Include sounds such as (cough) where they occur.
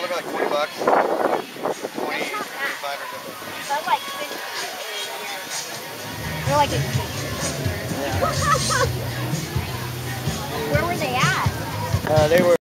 Yeah, look like 20 bucks. 20, 25 or something. Like 50. They're like yeah. (laughs) Where were they at? Uh, they were.